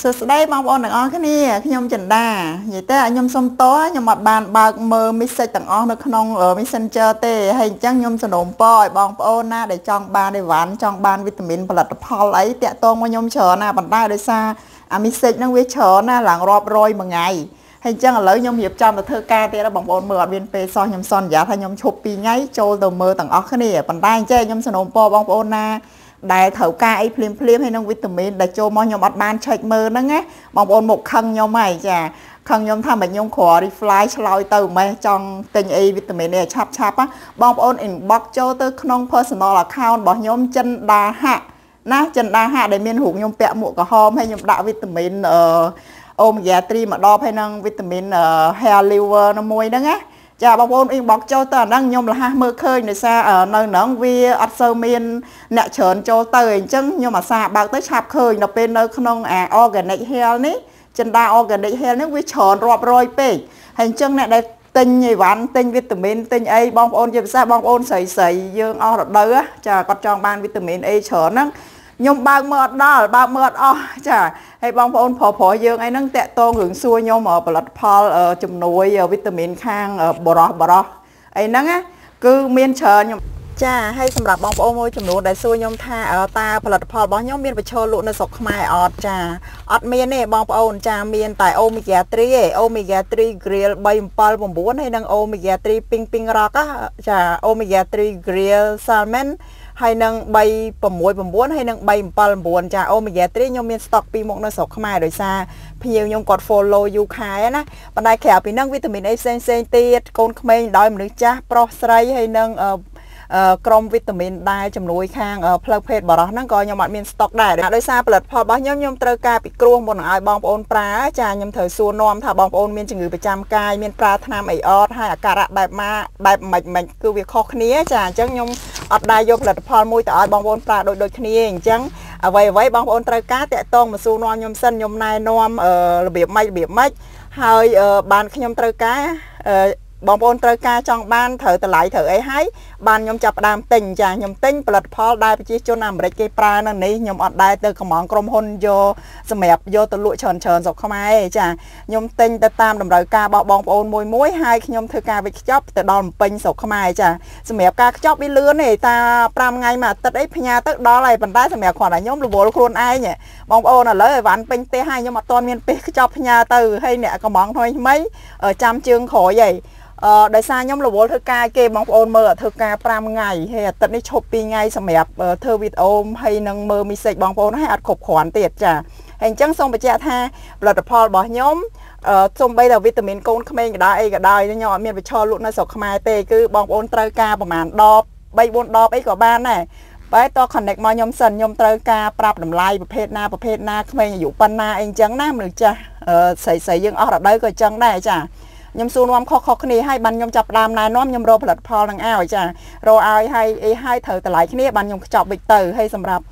សួស្តីបងប្អូនទាំងអស់គ្នាខ្ញុំចិន្តានិយាយទៅខ្ញុំសុំតោះខ្ញុំអត់បានបើកមើល message ទាំងអស់នៅក្នុង Messenger ទេហើយអញ្ចឹងខ្ញុំសនំពរឲ្យបងប្អូនណាដែលចង់បានអីវ៉ាន់ចង់បានវីតាមីនផលិតផលអីតាក់ទងមកខ្ញុំច្រើនណាប៉ុន្តែដោយសារអា message ហ្នឹងវាច្រើនណាឡើងរាប់រយមួយថ្ងៃហើយអញ្ចឹងឥឡូវខ្ញុំរៀបចំទៅធ្វើការទៀតបងប្អូនមើលអត់មានពេលសោះខ្ញុំសន្យាថាខ្ញុំឈប់2ថ្ងៃចូលទៅមើលទាំងអស់គ្នាប៉ុន្តែអញ្ចឹងខ្ញុំសនំពរបងប្អូនណា ដែលត្រូវការអីភ្លាមភ្លាមហើយនឹងវីតាមីនដែលចូលមកខ្ញុំអត់បានឆែកមើលហ្នឹងណាបងប្អូនមកខឹងខ្ញុំហើយចាខឹងខ្ញុំថាមិនខ្ញុំគ្រាន់ reply ឆ្លើយទៅម៉េះចង់ទិញអីវីតាមីននេះឆាប់ឆាប់បងប្អូន inbox ចូលទៅក្នុង personal account របស់ខ្ញុំចិនដាហាក់ណាចិនដាហាក់ដែលមានរូបខ្ញុំពាក់មួកក្រហមហើយខ្ញុំដាក់វីតាមីនអឺអូមេហ្គា3មកដបហើយនឹងវីតាមីន hair liver នៅមួយហ្នឹងណា ចាបងប្អូនអ៊ីនបុកចូលទៅអាហ្នឹងខ្ញុំលះមើលឃើញដោយសារនៅហ្នឹងវាអត់សូវមានអ្នកច្រើនចូលទៅអញ្ចឹងខ្ញុំអាសាបើកទៅឆាប់ឃើញដល់ពេលនៅក្នុងអា organic health នេះចិន្តា organic health នេះវាច្រើនរាប់រយពេកហើយអញ្ចឹងអ្នកដែលទិញអីវ៉ាន់ទិញវីតាមីនទិញអីបងប្អូនជាពិសេសបងប្អូនស្រីស្រីយើងអស់រដូវចាគាត់ចង់បានវីតាមីន A ច្រើនហ្នឹង ខ្ញុំបើកមើលអត់ដល់បើកមើលអត់អស់ចាហើយបងប្អូនប្រុសប្រុសយើងអីហ្នឹងតាក់តងរឿងសួរខ្ញុំផលិតផលជំនួយវីតាមីនខាងបរោះបរោះអីហ្នឹងគឺមានច្រើនខ្ញុំចាហើយសម្រាប់បងប្អូនមួយចំនួនដែលសួរខ្ញុំថាតើផលិតផលរបស់ខ្ញុំមានប្រឈលលក់នៅស្រុកខ្មែរអត់ចាអត់មានទេបងប្អូនចាមានតែ Omega 3ទេ Omega 3 Grill 379ហើយនិង Omega 3 Ping Ping Rock ចា Omega 3 Grill Salmon ហើយនឹង369ហើយនឹង379ចាអូមេហ្គា3ខ្ញុំមានស្តុកពីរមុខនៅស្រុកខ្មែរដោយសារភ្ញៀវខ្ញុំគាត់ follow យូរខែណាប៉ុន្តែក្រៅពីហ្នឹងវីតាមីន A ផ្សេងផ្សេងទៀតកូនក្មេងដោយមនុស្សចាស់ប្រុសស្រីហើយនឹងក្រុមវីតាមីនដែលជំនួយខាងផ្លូវភេទបរោះហ្នឹងក៏ខ្ញុំអត់មានស្តុកដែរដោយសារផលិតផលរបស់ខ្ញុំខ្ញុំត្រូវការពិគ្រោះមុននឹងឲ្យបងប្អូនប្រើចាខ្ញុំត្រូវសួរនាំថាបងប្អូនមានជំងឺប្រចាំកាយមានប្រើថ្នាំអីអត់ហើយអាការៈបែបម៉ាបែបមិនមិនគឺវាខុសគ្នាចាអញ្ចឹងខ្ញុំ អត់ដែរយកផលិតផលមួយទៅឲ្យបងប្អូនប្រើដូចដូចគ្នាអញ្ចឹងអ្វីអ្វីបងប្អូនត្រូវការតាក់ទងមកសួរនាំខ្ញុំសិនខ្ញុំណែនាំរបៀបម៉េចរបៀបម៉េចហើយបានខ្ញុំត្រូវការបងប្អូនត្រូវការចង់បានត្រូវតម្លៃត្រូវអីហើយ បានខ្ញុំចាប់ផ្ដើមទិញចាខ្ញុំទិញផលិតផលដែលប្រជាជនអាមេរិកគេប្រើនៅនេះខ្ញុំអត់ដែរទៅកំងក្រុមហ៊ុនយកសម្រាប់យកទៅលក់ច្រើនច្រើនស្រុកខ្មែរចាខ្ញុំទិញទៅតាមតម្រូវការរបស់បងប្អូនមួយមួយហើយខ្ញុំធ្វើការវិចខ្ចប់ទៅដល់ពេញស្រុកខ្មែរចាសម្រាប់ការខ្ចប់វាលឿនទេតា5ថ្ងៃមួយអាទិត្យអីផ្ញើទៅដល់ហើយប៉ុន្តែសម្រាប់គ្រាន់តែខ្ញុំរវល់ខ្លួនឯងបងប្អូនឥឡូវអីវ៉ាន់ពេញផ្ទះហើយខ្ញុំអត់ទាន់មានពេលខ្ចប់ផ្ញើទៅហើយអ្នកកំងថ្មីថ្មីចាំជើងក្រោយហីអឺ ដោយសារខ្ញុំរវល់ធ្វើការគេបងប្អូនមើលធ្វើការ5ថ្ងៃហើយអាទិត្យនេះឈប់2ថ្ងៃសម្រាប់ធ្វើវីដេអូហើយនឹងមើលមីសេចបងប្អូនហើយអត់គ្រប់គ្រាន់ទៀតចាហើយអញ្ចឹងសូមបញ្ជាក់ថាផលិតផលរបស់ខ្ញុំអឺសំបីតែវីតាមីនកូនក្មេងក៏ដោយអីក៏ដោយខ្ញុំអត់មានបញ្ឈរលក់នៅស្រុកខ្មែរទេគឺបងប្អូនត្រូវការប្រហែលដប3 4ដបអីក៏បានដែរបែរត connect មកខ្ញុំសិនខ្ញុំត្រូវការប្រាប់តម្លៃប្រភេទណាប្រភេទណាក្មេងអាយុប៉ុណ្ណាអីអញ្ចឹងណាមនុស្សចាស់ស្រីស្រីយើងអស់រដូវក៏អញ្ចឹងដែរចា ខ្ញុំសួរនាំខុសខុសគ្នាហើយបានខ្ញុំចាប់ផ្ដើមណែនាំខ្ញុំរកផលិតផលនឹងឲ្យចារកឲ្យហើយអីឲ្យត្រូវតម្លៃគ្នាបានខ្ញុំខ្ចប់វិចទៅហើយសម្រាប់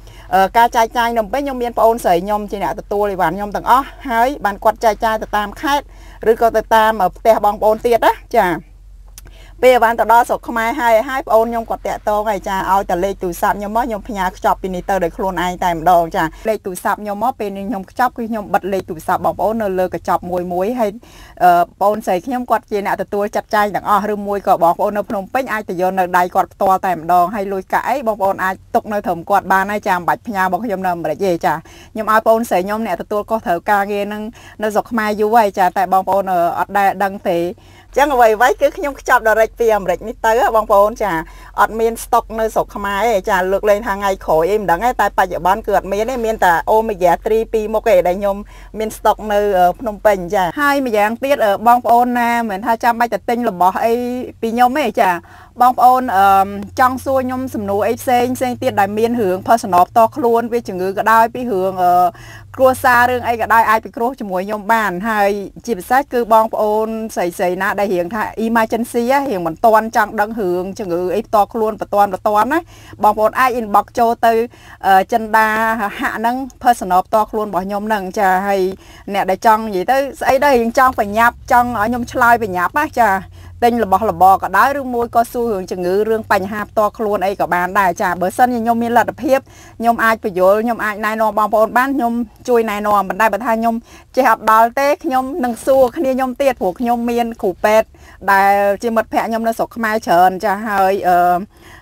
ការចែកចាយនំពេញខ្ញុំមានប្អូនស្រីខ្ញុំជាអ្នកទទួលអីវ៉ាន់ខ្ញុំទាំងអស់ហើយបានគាត់ចែកចាយទៅតាមខេត្តឬក៏ទៅតាមផ្ទះបងប្អូនទៀតណាចា ពេលបានទៅដល់ស្រុកខ្មែរហើយហើយប្អូនខ្ញុំគាត់តាក់ទងហើយចាឲ្យតែលេខទូរស័ព្ទខ្ញុំមកខ្ញុំផ្ញើខ្ចប់ពីនេះទៅដោយខ្លួនឯងតែម្ដងចាលេខទូរស័ព្ទខ្ញុំមកពេលនេះខ្ញុំខ្ចប់គឺខ្ញុំបិទលេខទូរស័ព្ទបងប្អូននៅលើកញ្ចប់មួយមួយហើយបងអូនស្រីខ្ញុំគាត់ជាអ្នកទទួលចាត់ចែងទាំងអស់ឬមួយក៏បងប្អូននៅភ្នំពេញអាចទៅយកនៅដៃគាត់ផ្ទាល់តែម្ដងហើយលុយកាក់អីបងប្អូនអាចទុកនៅត្រឹមគាត់បានហើយចាមិនបាច់ផ្ញើបងខ្ញុំនៅអាមេរិកទេចាខ្ញុំឲ្យបងអូនស្រីខ្ញុំអ្នកទទួលកោះត្រូវការងារនឹងនៅស្រុកខ្មែរយូរហើយចាតែបងប្អូនអត់ដែលដឹងទេ ចឹងអ្វីអ្វីគឺខ្ញុំខ្ចប់ direct ពីអាមេរិកនេះទៅបងប្អូនចាអត់មានស្តុកនៅស្រុកខ្មែរទេចាលើកលែងថាថ្ងៃក្រោយអីមិនដឹងទេតែបច្ចុប្បន្នគឺអត់មានទេមានតែ Omega 3ពីរមុខទេដែលខ្ញុំមានស្តុកនៅភ្នំពេញចាហើយម្យ៉ាងទៀតបងប្អូនណាមិនថាចាំបាច់តែទិញរបស់អីពីខ្ញុំទេចាបងប្អូនអឺចង់សួរខ្ញុំសំណួរអីផ្សេងផ្សេងទៀតដែលមានរឿង personal ផ្ទាល់ខ្លួនវាជំងឺក៏ដោយពីរឿងអឺគ្រួសាររឿងអីក៏ដោយអាចពិគ្រោះជាមួយខ្ញុំបានហើយជាពិសេសគឺបងប្អូនស្រីស្រីណាដែលរៀងថា emergency រៀងមិនទាន់ចង់ដឹងរឿងជំងឺអីផ្ទាល់ខ្លួនបន្ទាន់បន្ទាន់ណាបងប្អូនអាច inbox ចូលទៅចិនដាហាក់ហ្នឹង personal ផ្ទាល់ខ្លួនរបស់ខ្ញុំហ្នឹងចាហើយអ្នកដែលចង់និយាយទៅស្អីដែររៀងចង់បញ្ញាប់ចង់ឲ្យខ្ញុំឆ្លើយបញ្ញាប់ណាចា ទិញរបស់របរក៏ដោយឬមួយក៏សួររឿងជំងឺរឿងបញ្ហាផ្ទាល់ខ្លួនអីក៏បានដែរចាបើសិនជាខ្ញុំមានលទ្ធភាពខ្ញុំអាចបញ្យល់ខ្ញុំអាចណែនាំបងប្អូនបានខ្ញុំជួយណែនាំប៉ុន្តែបើថាខ្ញុំចេះអត់ដល់ទេខ្ញុំនឹងសួរគ្នាខ្ញុំទៀតព្រោះខ្ញុំមានគ្រូពេទ្យដែលជាមិត្តភ័ក្ដិខ្ញុំនៅស្រុកខ្មែរច្រើនចាហើយអឺ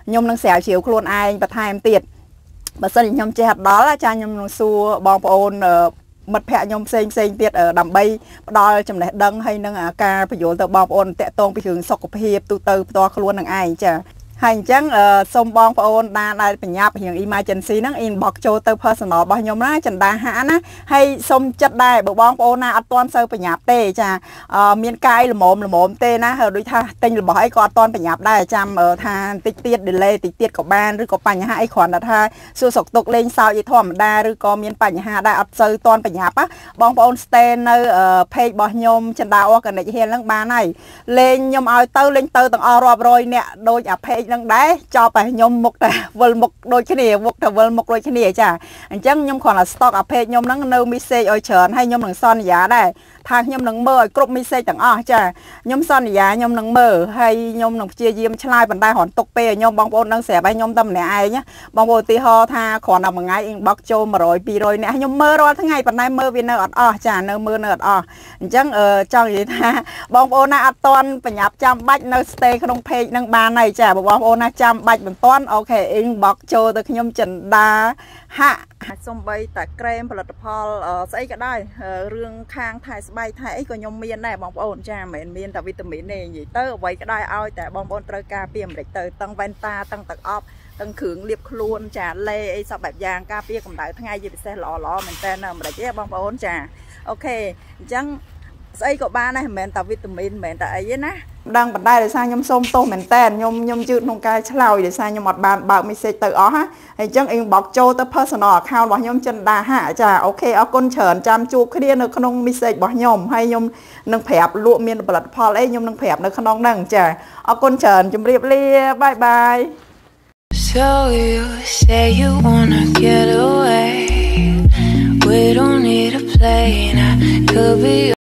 ខ្ញុំនឹងស្រាវជ្រាវខ្លួនឯងបន្ថែមទៀតបើសិនជាខ្ញុំចេះអត់ដល់ចាខ្ញុំនឹងសួរបងប្អូន មិត្តភ័ក្ដិខ្ញុំផ្សេងផ្សេងទៀតដើម្បីផ្ដល់ចំណេះដឹងហើយនឹងការបញ្យល់ទៅបងប្អូនតាក់ទងពីរឿងសុខភាពទូទៅផ្ទាល់ខ្លួននឹងឯងចា ហើយអញ្ចឹងសូមបងប្អូនដែលដែលបញ្ញាប់រៀង emergency ហ្នឹង inbox ចូលទៅ personal របស់ខ្ញុំណាចន្ទាហាណាហើយសូមចិត្តដែរបើបងប្អូនណាអត់ទាន់សូវបញ្ញាប់ទេចាមានកាយល្មមល្មមទេណាហើយដូចថាទិញរបស់អីក៏អត់ទាន់បញ្ញាប់ដែរចាំថាបន្តិចទៀត delay តិចទៀតក៏បានឬក៏បញ្ហាអីគ្រាន់តែថាសួរសុកទុកលេងសើចអីធម្មតាឬក៏មានបញ្ហាដែរអត់សូវទាន់បញ្ញាប់បងប្អូន stay នៅ page របស់ខ្ញុំចន្ទា organic heal ហ្នឹងបានហើយលេងខ្ញុំឲ្យទៅលេងទៅទាំងអស់រាប់រយអ្នកដូចអា page នឹងដែរចប់តែខ្ញុំមុខតែវិលមុខដូចគ្នាមុខតែវិលមុខដូចគ្នាចាអញ្ចឹងខ្ញុំគ្រាន់តែ stock អា page ខ្ញុំហ្នឹងនៅ message ឲ្យច្រើនហើយខ្ញុំនឹងសន្យាដែរថាខ្ញុំនឹងមើលឲ្យគ្រប់ message ទាំងអស់ចាខ្ញុំសន្យាខ្ញុំនឹងមើលហើយខ្ញុំនឹងព្យាយាមឆ្លើយបណ្ដៃរន់ទុកពេលឲ្យខ្ញុំបងប្អូននឹងស្រាប់ឲ្យខ្ញុំតែម្នាក់ឯងបងប្អូនឧទាហរណ៍ថាគ្រាន់តែមួយថ្ងៃ inbox ចូល100 200នាក់ខ្ញុំមើលរាល់ថ្ងៃប៉ុន្តែមើលវានៅអត់អស់ចានៅមើលនៅអត់អស់អញ្ចឹងចង់និយាយថាបងប្អូនណាអត់តន់បញ្ញាប់ចាំបាច់នៅ stay ក្នុង page នឹងបានហើយចាបងប្អូនណាចាំបាច់មិនតន់អូខេ inbox ចូលទៅខ្ញុំចិនដាហាក់សំបីតែក្រែមផលិតផលស្អីក៏ដោយរឿងខាងថែស្បែកថែអីក៏ខ្ញុំមានដែរបងប្អូនចាមិនមែនមានតែវីតាមីនទេនិយាយទៅអ្វីក៏ដោយឲ្យតែបងប្អូនត្រូវការពីអាមេរិកទៅតឹងវ៉ែនតាតឹងទឹកអប់តឹងគ្រឿងលាបខ្លួនចាលេអីសពបែបយ៉ាងការពារកម្ដៅថ្ងៃជាពិសេសល្អល្អមែនតើនៅអាមេរិកទេបងប្អូនចាOK អញ្ចឹងស្អីក៏បានដែរមិនមែនតែវីតាមីនមិនមែនតែអីទេណា ដឹងបណ្ដែរដោយសារខ្ញុំសូមទោសមែនតើខ្ញុំខ្ញុំជឿក្នុងការឆ្លើយដោយសារខ្ញុំអត់បានបើក message ទៅអស់ណាហើយអញ្ចឹង inbox ចូលទៅ personal account របស់ខ្ញុំចិនដាហាចា OK អរគុណច្រើនចាំជួបគ្នានៅក្នុង message របស់ខ្ញុំហើយខ្ញុំនឹងប្រាប់លក់មានផលិតផលអីខ្ញុំនឹងប្រាប់នៅក្នុងហ្នឹងចាអរគុណច្រើនជម្រាបលា bye bye So you say you wanna get away We don't need a plane I could be